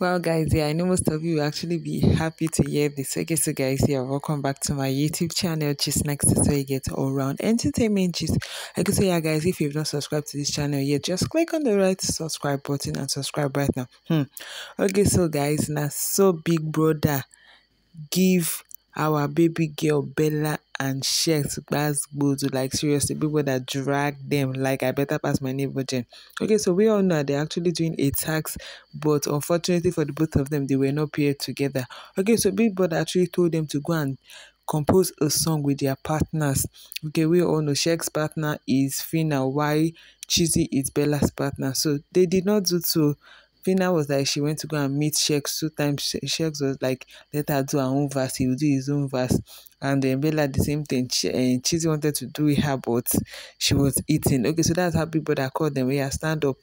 Well, guys, yeah, I know most of you will actually be happy to hear this. Okay, so guys, yeah, welcome back to my YouTube channel. Just next to you get all round entertainment. Just okay, so yeah, guys, if you've not subscribed to this channel yet, just click on the right subscribe button and subscribe right now. Hmm. Okay, so guys, now so big brother give our baby girl Bella and Sheggz to like seriously people that drag them like I better pass my neighbor Jen. Okay, so we all know they're actually doing a tax, but unfortunately for the both of them, they were not paired together. Okay, so Big Brother actually told them to go and compose a song with their partners. Okay, we all know Sheggz's partner is Phyna, why Cheesy is Bella's partner. So they did not do so Phyna was like she went to go and meet Sheggz two times. Sheggz was like, let her do her own verse, he will do his own verse. And then Bella the same thing. She, uh, Cheesy wanted to do it her, but she was eating. Okay, so that's how people that called them. We are stand up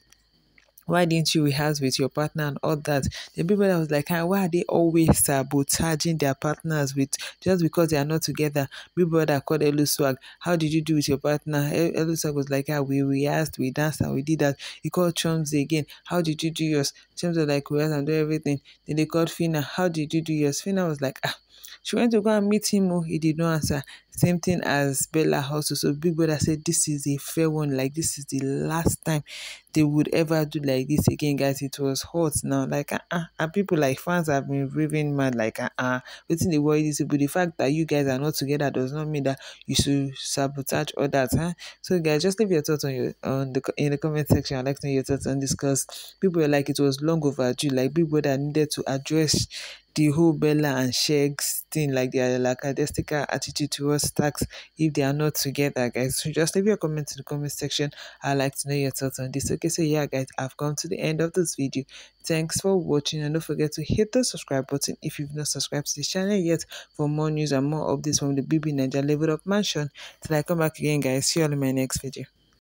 why didn't you rehearse with your partner and all that? The people that was like, ah, why are they always sabotaging their partners with just because they are not together? Big brother called Eloswag. How did you do with your partner? Eloswag was like, ah, we rehearsed, we danced, and we did that. He called Chomzy again. How did you do yours? Chums was like, we rehearsed and do everything. Then they called Phyna. How did you do yours? Phyna was like, ah, she went to go and meet him. Oh, he did not answer. Same thing as Bella also. So Big Brother said this is a fair one. Like this is the last time they would ever do like this again, guys. It was hot now. Like uh, uh and people like fans have been raving mad. Like uh uh waiting the worry this, but the fact that you guys are not together does not mean that you should sabotage others. Huh? So guys, just leave your thoughts on your on the in the comment section. I'd like to know your thoughts on this because people were like it was long overdue. Like Big Brother needed to address the whole Bella and Sheggz thing, like their lackadaisical attitude towards tax if they are not together, guys. So just leave your comment in the comment section. I'd like to know your thoughts on this. Okay, so yeah, guys, I've come to the end of this video. Thanks for watching and don't forget to hit the subscribe button if you've not subscribed to this channel yet for more news and more updates from the BBNaija Level Up Mansion. Till I come back again, guys. See you all in my next video.